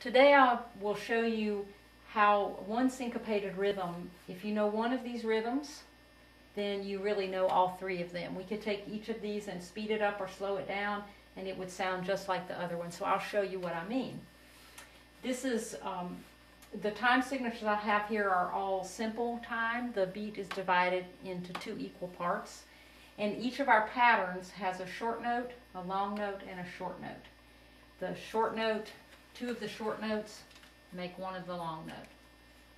Today I will show you how one syncopated rhythm, if you know one of these rhythms, then you really know all three of them. We could take each of these and speed it up or slow it down and it would sound just like the other one. So I'll show you what I mean. This is, um, the time signatures I have here are all simple time. The beat is divided into two equal parts. And each of our patterns has a short note, a long note, and a short note. The short note, two of the short notes make one of the long note.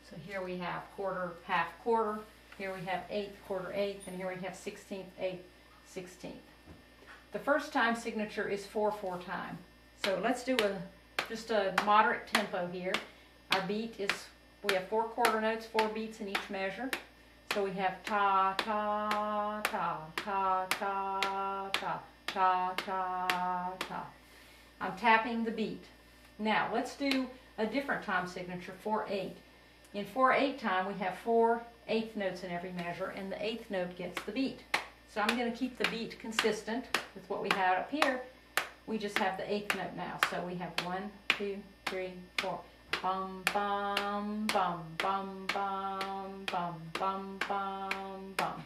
So here we have quarter, half quarter, here we have eighth, quarter eighth, and here we have sixteenth, eighth, sixteenth. The first time signature is 4-4 time. So let's do a just a moderate tempo here. Our beat is, we have four quarter notes, four beats in each measure. So we have ta, ta, ta, ta, ta, ta, ta, ta, ta. I'm tapping the beat. Now let's do a different time signature, 4-8. In 4-8 time we have four eighth notes in every measure and the eighth note gets the beat. So I'm going to keep the beat consistent with what we had up here. We just have the eighth note now. So we have one, two, three, four. Bum, bum, bum, bum, bum, bum, bum, bum, bum.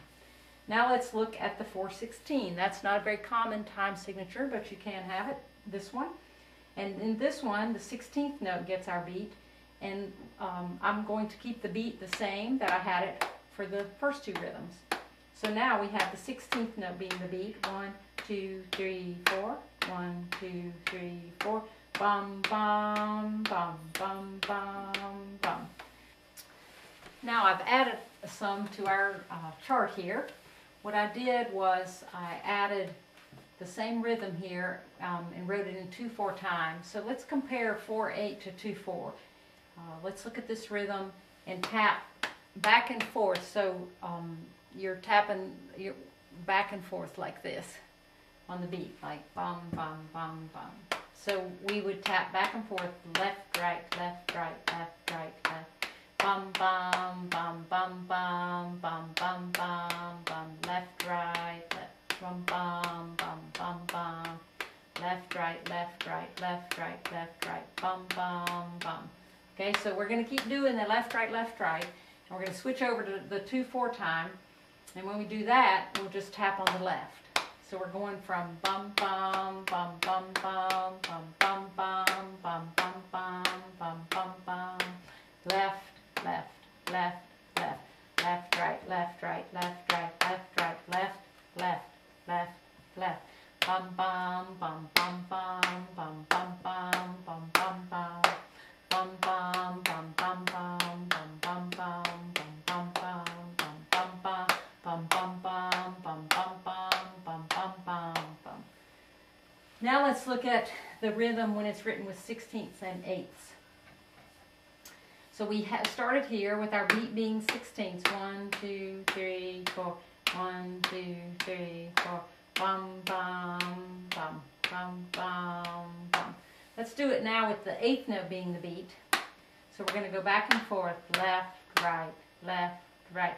Now let's look at the 416. That's not a very common time signature, but you can have it, this one. And in this one, the 16th note gets our beat. And um, I'm going to keep the beat the same that I had it for the first two rhythms. So now we have the 16th note being the beat. One, two, three, four. One, two, three, four. Bum, bum, bum, bum, bum, bum. Now I've added some to our uh, chart here. What I did was I added the same rhythm here um, and wrote it in 2-4 time. So let's compare 4-8 to 2-4. Uh, let's look at this rhythm and tap back and forth. So um, you're tapping you're back and forth like this on the beat, like bum, bum, bum, bum. So we would tap back and forth, left, right, left, right, left, right, left. Bum, bum, bum, bum, bum, bum, bum, left, right, left, bum, bum, bum, bum, bum. Left, right, left, right, left, right, left, right, bum, bum, bum. Okay, so we're going to keep doing the left, right, left, right. And we're going to switch over to the 2-4 time. And when we do that, we'll just tap on the left. So we're going from bum bum bum bum bum bum bum bum bum bum bum bum bum bum left left left left left right left right left Now let's look at the rhythm when it's written with sixteenths and eighths. So we started here with our beat being sixteenths. One, two, three, four. One, two, three, four. Bum, bum, bum, bum, bum, bum. Let's do it now with the eighth note being the beat. So we're going to go back and forth, left, right, left, right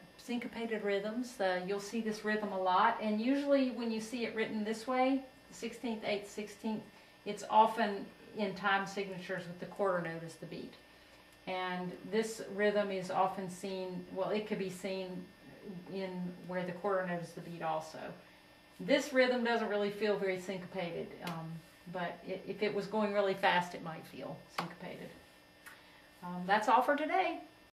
syncopated rhythms. Uh, you'll see this rhythm a lot, and usually when you see it written this way, 16th, 8th, 16th, it's often in time signatures with the quarter note as the beat. And this rhythm is often seen, well, it could be seen in where the quarter note is the beat also. This rhythm doesn't really feel very syncopated, um, but it, if it was going really fast, it might feel syncopated. Um, that's all for today.